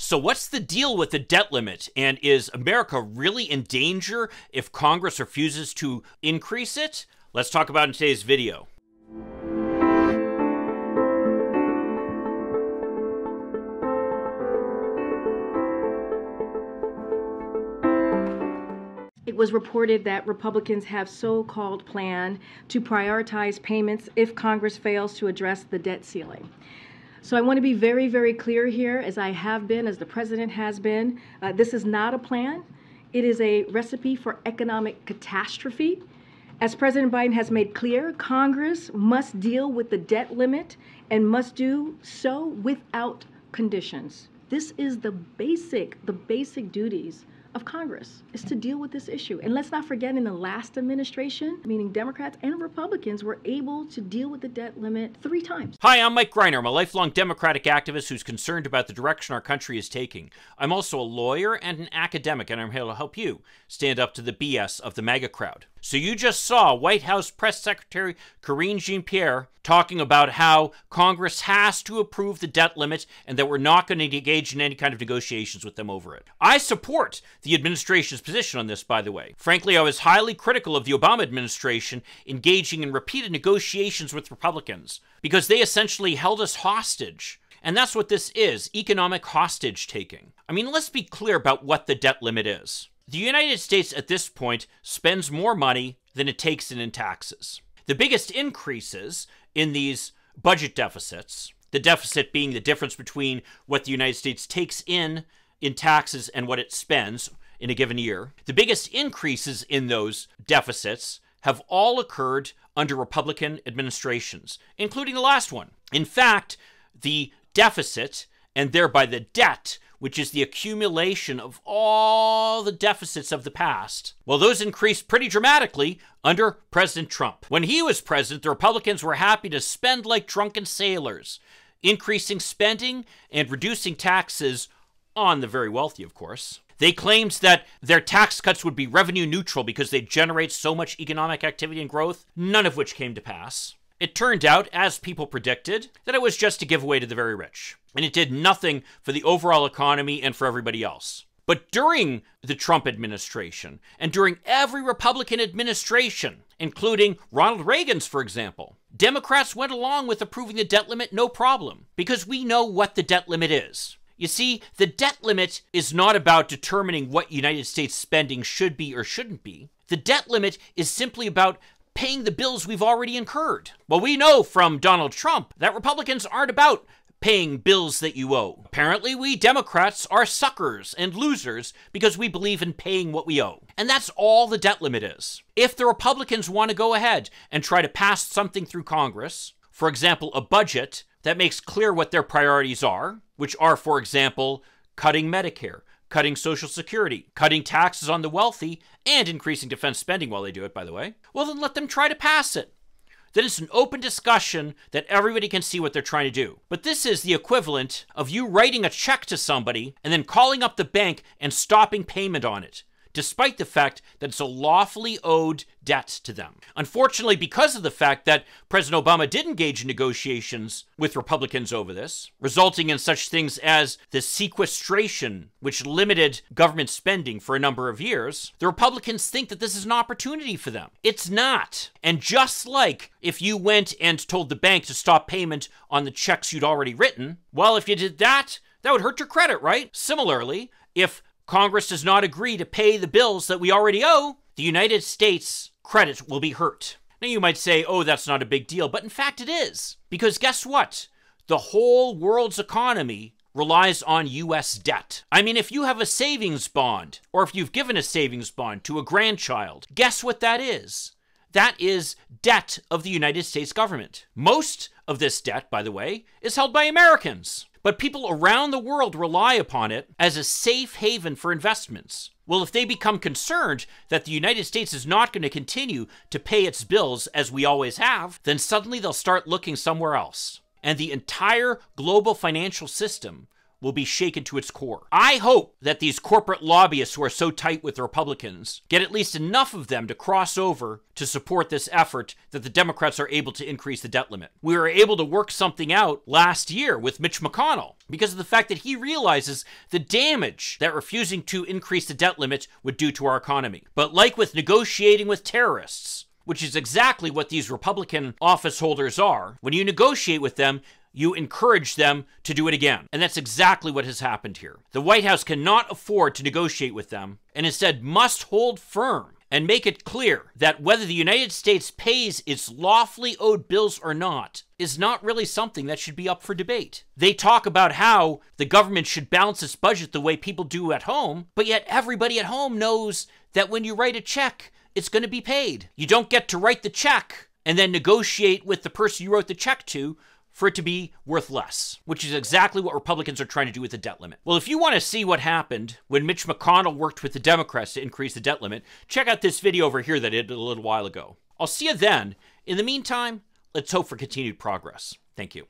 So, what's the deal with the debt limit? And is America really in danger if Congress refuses to increase it? Let's talk about in today's video. It was reported that Republicans have so-called plan to prioritize payments if Congress fails to address the debt ceiling. So I want to be very, very clear here, as I have been, as the president has been. Uh, this is not a plan. It is a recipe for economic catastrophe. As President Biden has made clear, Congress must deal with the debt limit and must do so without conditions. This is the basic, the basic duties of Congress is to deal with this issue. And let's not forget in the last administration, meaning Democrats and Republicans were able to deal with the debt limit three times. Hi, I'm Mike Greiner. I'm a lifelong Democratic activist who's concerned about the direction our country is taking. I'm also a lawyer and an academic, and I'm here to help you stand up to the BS of the MAGA crowd. So you just saw White House Press Secretary Karine Jean-Pierre talking about how Congress has to approve the debt limit and that we're not going to engage in any kind of negotiations with them over it. I support the administration's position on this, by the way. Frankly, I was highly critical of the Obama administration engaging in repeated negotiations with Republicans because they essentially held us hostage. And that's what this is economic hostage taking. I mean, let's be clear about what the debt limit is. The United States at this point spends more money than it takes in in taxes. The biggest increases in these budget deficits, the deficit being the difference between what the United States takes in in taxes and what it spends in a given year, the biggest increases in those deficits have all occurred under Republican administrations, including the last one. In fact, the deficit and thereby the debt which is the accumulation of all the deficits of the past. Well, those increased pretty dramatically under President Trump. When he was president, the Republicans were happy to spend like drunken sailors, increasing spending and reducing taxes on the very wealthy, of course. They claimed that their tax cuts would be revenue neutral because they generate so much economic activity and growth, none of which came to pass. It turned out, as people predicted, that it was just a giveaway to the very rich, and it did nothing for the overall economy and for everybody else. But during the Trump administration, and during every Republican administration, including Ronald Reagan's, for example, Democrats went along with approving the debt limit no problem, because we know what the debt limit is. You see, the debt limit is not about determining what United States spending should be or shouldn't be. The debt limit is simply about paying the bills we've already incurred. Well, we know from Donald Trump that Republicans aren't about paying bills that you owe. Apparently, we Democrats are suckers and losers because we believe in paying what we owe. And that's all the debt limit is. If the Republicans want to go ahead and try to pass something through Congress, for example, a budget that makes clear what their priorities are, which are, for example, cutting Medicare, cutting Social Security, cutting taxes on the wealthy, and increasing defense spending while they do it, by the way, well, then let them try to pass it. Then it's an open discussion that everybody can see what they're trying to do. But this is the equivalent of you writing a check to somebody and then calling up the bank and stopping payment on it despite the fact that it's a lawfully owed debt to them. Unfortunately, because of the fact that President Obama did engage in negotiations with Republicans over this, resulting in such things as the sequestration, which limited government spending for a number of years, the Republicans think that this is an opportunity for them. It's not. And just like if you went and told the bank to stop payment on the checks you'd already written, well, if you did that, that would hurt your credit, right? Similarly, if Congress does not agree to pay the bills that we already owe, the United States credit will be hurt. Now you might say, oh, that's not a big deal, but in fact it is. Because guess what? The whole world's economy relies on US debt. I mean, if you have a savings bond, or if you've given a savings bond to a grandchild, guess what that is? That is debt of the United States government. Most of this debt, by the way, is held by Americans. But people around the world rely upon it as a safe haven for investments. Well, if they become concerned that the United States is not going to continue to pay its bills as we always have, then suddenly they'll start looking somewhere else. And the entire global financial system will be shaken to its core. I hope that these corporate lobbyists who are so tight with the Republicans get at least enough of them to cross over to support this effort that the Democrats are able to increase the debt limit. We were able to work something out last year with Mitch McConnell because of the fact that he realizes the damage that refusing to increase the debt limit would do to our economy. But like with negotiating with terrorists, which is exactly what these Republican office holders are, when you negotiate with them, you encourage them to do it again. And that's exactly what has happened here. The White House cannot afford to negotiate with them and instead must hold firm and make it clear that whether the United States pays its lawfully owed bills or not is not really something that should be up for debate. They talk about how the government should balance its budget the way people do at home, but yet everybody at home knows that when you write a check, it's going to be paid. You don't get to write the check and then negotiate with the person you wrote the check to for it to be worth less, which is exactly what Republicans are trying to do with the debt limit. Well, if you want to see what happened when Mitch McConnell worked with the Democrats to increase the debt limit, check out this video over here that I did a little while ago. I'll see you then. In the meantime, let's hope for continued progress. Thank you.